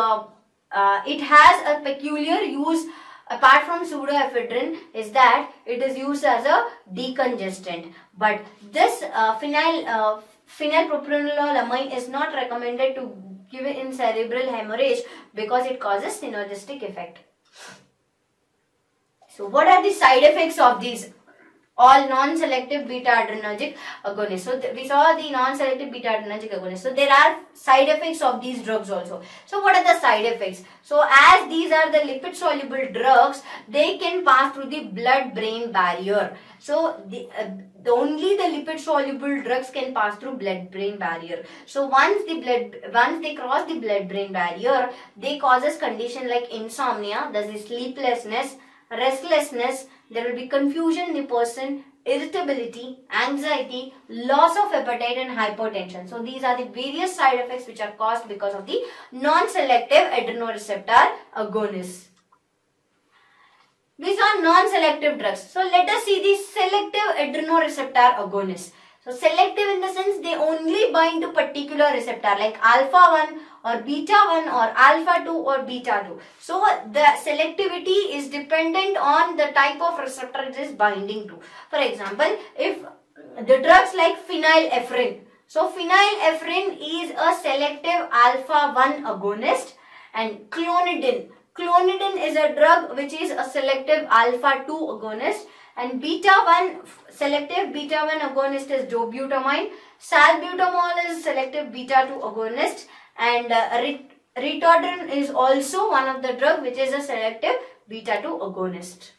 uh, it has a peculiar use apart from pseudoephedrine is that it is used as a decongestant. But this uh, phenyl uh, is not recommended to give in cerebral hemorrhage because it causes synergistic effect. So what are the side effects of these all non-selective beta-adrenergic agonists. So we saw the non-selective beta-adrenergic agonists. So there are side effects of these drugs also. So what are the side effects? So as these are the lipid-soluble drugs, they can pass through the blood-brain barrier. So the, uh, the only the lipid-soluble drugs can pass through blood-brain barrier. So once the blood, once they cross the blood-brain barrier, they causes condition like insomnia, that is sleeplessness, restlessness, there will be confusion in the person, irritability, anxiety, loss of appetite and hypertension. So these are the various side effects which are caused because of the non-selective adrenoreceptor agonists. These are non-selective drugs. So let us see the selective adrenoreceptor agonists. So selective in the sense they only bind to particular receptor like alpha 1 or beta 1 or alpha 2 or beta 2. So the selectivity is dependent on the type of receptor it is binding to. For example, if the drugs like phenylephrine. So phenylephrine is a selective alpha 1 agonist and clonidine. Clonidine is a drug which is a selective alpha 2 agonist and beta 1 selective beta 1 agonist is dobutamine. Salbutamol is selective beta 2 agonist and uh, is also one of the drug which is a selective beta 2 agonist.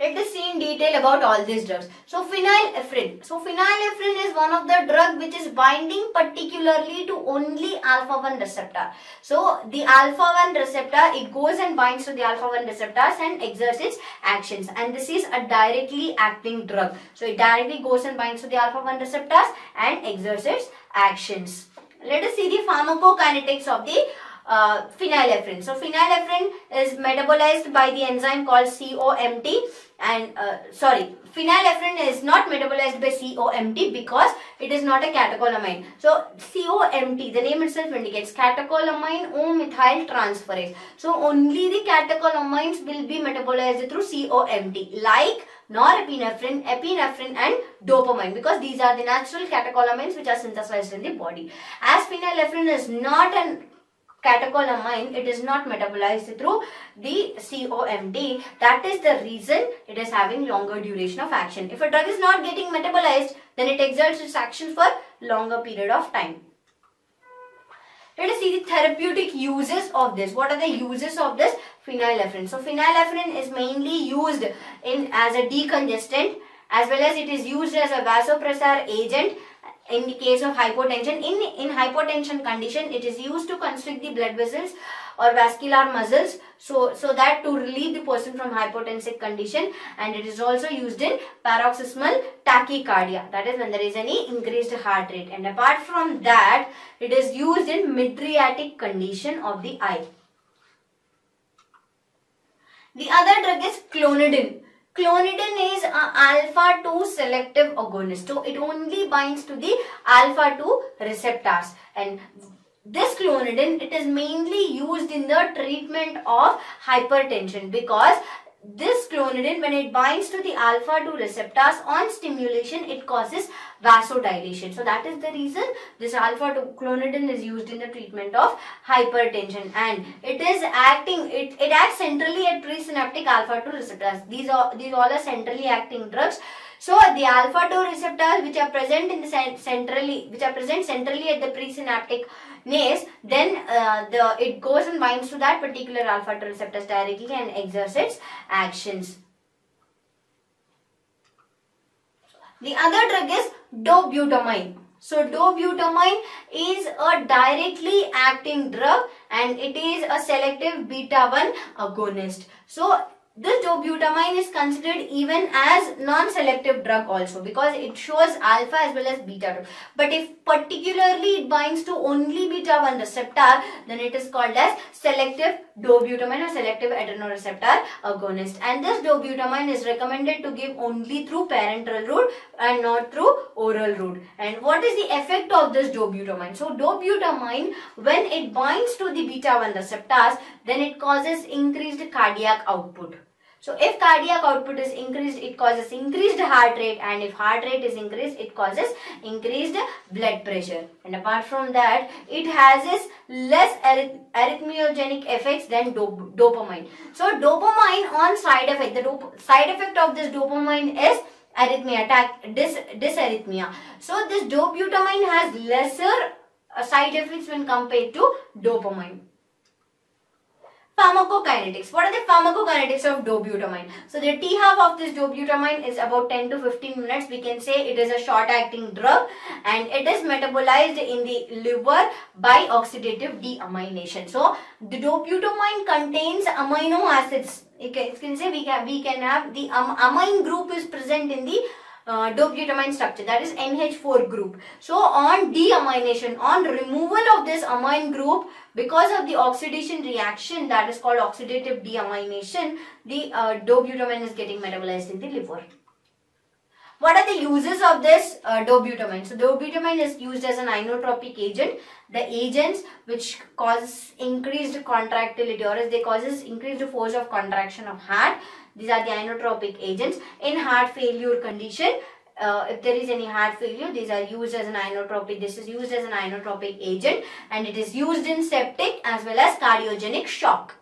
Let us see in detail about all these drugs. So phenylephrine. So phenylephrine is one of the drug which is binding particularly to only alpha 1 receptor. So the alpha 1 receptor it goes and binds to the alpha 1 receptors and exerts its actions and this is a directly acting drug. So it directly goes and binds to the alpha 1 receptors and exerts its actions. Let us see the pharmacokinetics of the uh, phenylephrine. So phenylephrine is metabolized by the enzyme called COMT and uh, sorry phenylephrine is not metabolized by COMT because it is not a catecholamine. So COMT the name itself indicates catecholamine O-methyl transferase. So only the catecholamines will be metabolized through COMT like norepinephrine, epinephrine and dopamine because these are the natural catecholamines which are synthesized in the body. As phenylephrine is not an catecholamine, it is not metabolized through the COMT. That is the reason it is having longer duration of action. If a drug is not getting metabolized, then it exerts its action for longer period of time. Let us see the therapeutic uses of this. What are the uses of this phenylephrine? So phenylephrine is mainly used in as a decongestant as well as it is used as a vasopressor agent in the case of hypotension. In, in hypotension condition, it is used to constrict the blood vessels or vascular muscles so, so that to relieve the person from hypotensive condition and it is also used in paroxysmal tachycardia that is when there is any increased heart rate and apart from that it is used in mydriatic condition of the eye. The other drug is clonidine. Clonidine is a alpha 2 selective agonist. So it only binds to the alpha 2 receptors and this clonidine it is mainly used in the treatment of hypertension because this clonidine when it binds to the alpha 2 receptors on stimulation it causes vasodilation. So that is the reason this alpha 2 clonidine is used in the treatment of hypertension. And it is acting it, it acts centrally at presynaptic alpha 2 receptors. These are these all are centrally acting drugs. So the alpha 2 receptors which are present in the centrally which are present centrally at the presynaptic nace then uh, the it goes and binds to that particular alpha 2 receptors directly and exerts its actions. The other drug is dobutamine. So dobutamine is a directly acting drug and it is a selective beta 1 agonist. So this dobutamine is considered even as non-selective drug also because it shows alpha as well as beta 2. But if particularly it binds to only beta 1 receptor, then it is called as selective dobutamine or selective adrenoreceptor agonist. And this dobutamine is recommended to give only through parenteral route and not through oral route. And what is the effect of this dobutamine? So dobutamine, when it binds to the beta 1 receptors, then it causes increased cardiac output. So if cardiac output is increased, it causes increased heart rate and if heart rate is increased, it causes increased blood pressure. And apart from that, it has less arrhythmiogenic effects than dop dopamine. So dopamine on side effect, the side effect of this dopamine is arrhythmia, attack, dis dysarrhythmia. So this dobutamine has lesser uh, side effects when compared to dopamine. Pharmacokinetics. What are the pharmacokinetics of dobutamine? So the T half of this dobutamine is about 10 to 15 minutes. We can say it is a short acting drug and it is metabolized in the liver by oxidative deamination. So the dobutamine contains amino acids. You can, can say we can, we can have the um, amine group is present in the uh, dobutamine structure that is NH4 group. So on deamination, on removal of this amine group because of the oxidation reaction that is called oxidative deamination, the uh, dobutamine is getting metabolized in the liver. What are the uses of this uh, dobutamine? So dobutamine is used as an inotropic agent. The agents which cause increased contractility or as they causes increased force of contraction of heart these are the inotropic agents. In heart failure condition, uh, if there is any heart failure, these are used as an inotropic. This is used as an inotropic agent and it is used in septic as well as cardiogenic shock.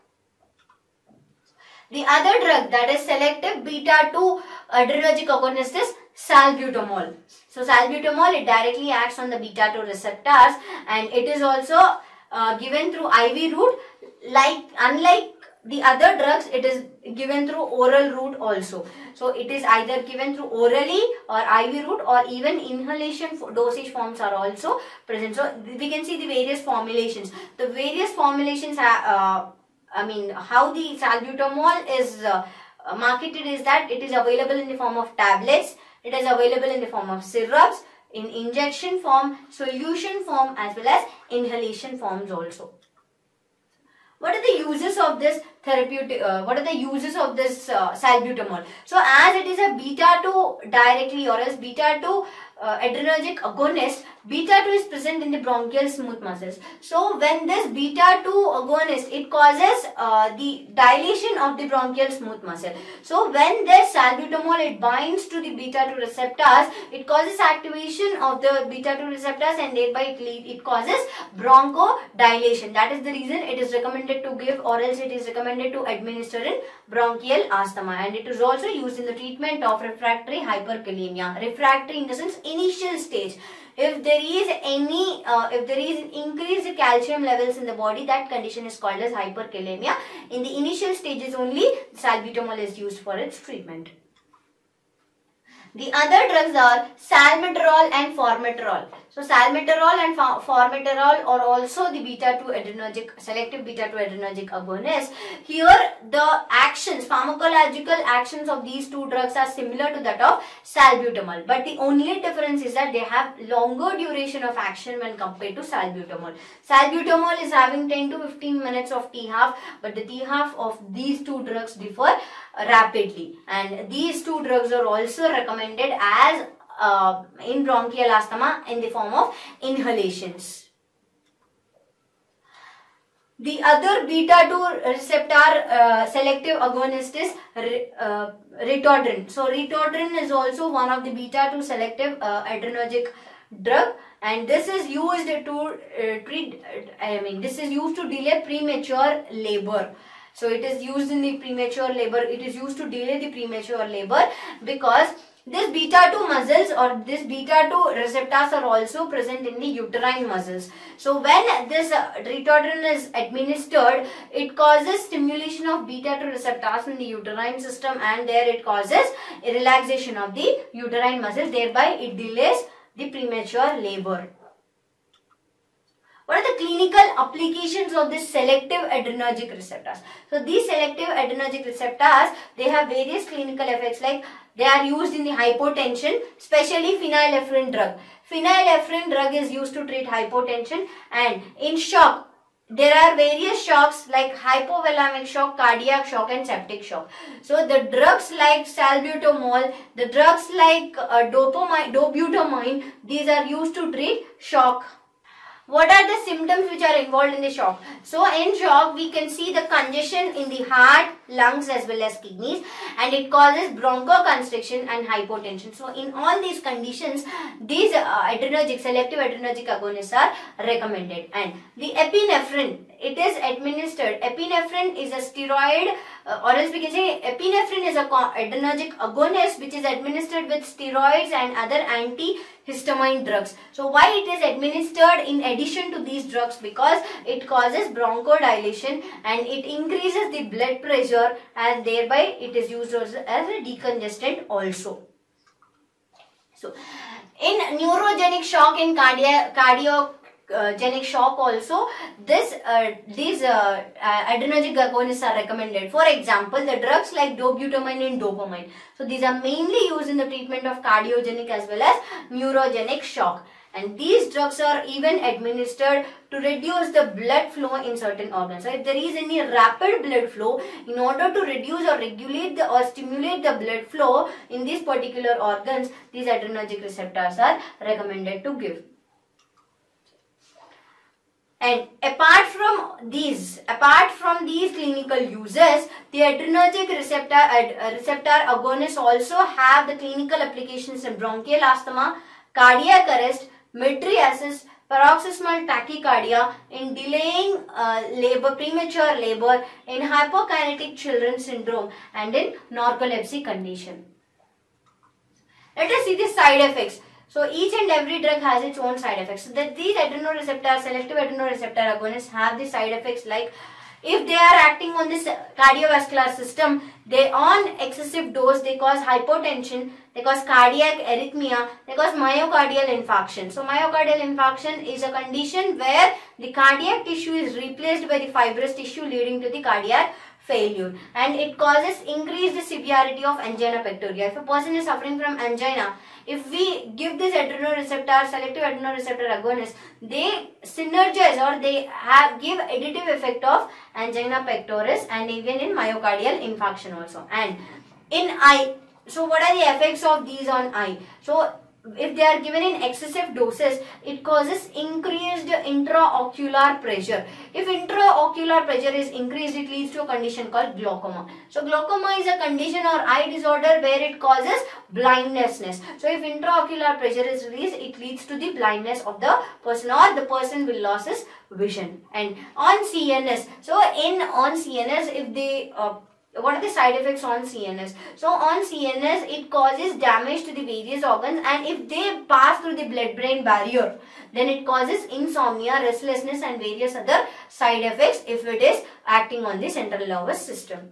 The other drug that is selective beta 2 adrenergic agonist is salbutamol. So salbutamol it directly acts on the beta 2 receptors and it is also uh, given through IV route like unlike the other drugs it is given through oral route also. So it is either given through orally or iv route or even inhalation dosage forms are also present. So we can see the various formulations. The various formulations uh, i mean how the salbutamol is uh, marketed is that it is available in the form of tablets it is available in the form of syrups in injection form solution form as well as inhalation forms also what are the uses of this therapeutic uh, what are the uses of this uh, salbutamol? So as it is a beta 2 directly or as beta 2 uh, adrenergic agonist, beta 2 is present in the bronchial smooth muscles. So when this beta 2 agonist, it causes uh, the dilation of the bronchial smooth muscle. So when this salbutamol, it binds to the beta 2 receptors, it causes activation of the beta 2 receptors and thereby it, it causes bronchodilation. That is the reason it is recommended to give or else it is recommended to administer in bronchial asthma and it is also used in the treatment of refractory hyperkalemia. Refractory in the sense initial stage. If there is any, uh, if there is increased calcium levels in the body, that condition is called as hyperkalemia. In the initial stages only, salbutamol is used for its treatment. The other drugs are salmeterol and formoterol. So salmeterol and formoterol are also the beta 2 adrenergic selective beta 2 adrenergic agonists. Here the actions pharmacological actions of these two drugs are similar to that of salbutamol but the only difference is that they have longer duration of action when compared to salbutamol. Salbutamol is having 10 to 15 minutes of T half but the T half of these two drugs differ rapidly and these two drugs are also recommended as uh, in bronchial asthma in the form of inhalations. The other beta 2 receptor uh, selective agonist is uh, ritodrine. So ritodrine is also one of the beta 2 selective uh, adrenergic drug and this is used to uh, treat I mean this is used to delay premature labor so it is used in the premature labor. It is used to delay the premature labor because this beta 2 muscles or this beta 2 receptors are also present in the uterine muscles. So when this uh, ritodrine is administered, it causes stimulation of beta 2 receptors in the uterine system and there it causes relaxation of the uterine muscles. Thereby it delays the premature labor. What are the clinical applications of this selective adrenergic receptors? So these selective adrenergic receptors, they have various clinical effects like they are used in the hypotension, especially phenylephrine drug. Phenylephrine drug is used to treat hypotension and in shock, there are various shocks like hypovolemic shock, cardiac shock and septic shock. So the drugs like salbutamol, the drugs like uh, dopamine, dobutamine, these are used to treat shock what are the symptoms which are involved in the shock? So in shock, we can see the congestion in the heart, lungs as well as kidneys and it causes bronchoconstriction and hypotension. So in all these conditions, these uh, adrenergic, selective adrenergic agonists are recommended. And the epinephrine, it is administered. Epinephrine is a steroid uh, or else we can say epinephrine is a adrenergic agonist which is administered with steroids and other antihistamine drugs. So why it is administered in addition to these drugs because it causes bronchodilation and it increases the blood pressure and thereby it is used as, as a decongestant also. So in neurogenic shock in cardiac cardio genic shock also this uh, these uh, uh, adrenergic agonists are recommended for example the drugs like dobutamine and dopamine so these are mainly used in the treatment of cardiogenic as well as neurogenic shock and these drugs are even administered to reduce the blood flow in certain organs. So if there is any rapid blood flow, in order to reduce or regulate the or stimulate the blood flow in these particular organs, these adrenergic receptors are recommended to give. And apart from these, apart from these clinical uses, the adrenergic receptor, ad, receptor agonists also have the clinical applications in bronchial asthma, cardiac arrest, mydriasis, paroxysmal tachycardia, in delaying uh, labor, premature labor, in hypokinetic children syndrome and in narcolepsy condition. Let us see the side effects. So each and every drug has its own side effects. So that these adrenoreceptor, selective adrenoreceptor agonists have the side effects like if they are acting on this cardiovascular system, they on excessive dose, they cause hypotension, they cause cardiac arrhythmia, they cause myocardial infarction. So myocardial infarction is a condition where the cardiac tissue is replaced by the fibrous tissue leading to the cardiac failure and it causes increased severity of angina pectoris. If a person is suffering from angina, if we give this adrenoreceptor, selective adrenoreceptor agonist, they synergize or they have give additive effect of angina pectoris and even in myocardial infarction also. And in eye, so what are the effects of these on eye? So if they are given in excessive doses, it causes increased intraocular pressure. If intraocular pressure is increased, it leads to a condition called glaucoma. So glaucoma is a condition or eye disorder where it causes blindness. So if intraocular pressure is released, it leads to the blindness of the person or the person will lose his vision. And on CNS, so in on CNS, if they uh, what are the side effects on CNS? So on CNS, it causes damage to the various organs and if they pass through the blood-brain barrier, then it causes insomnia, restlessness and various other side effects if it is acting on the central nervous system.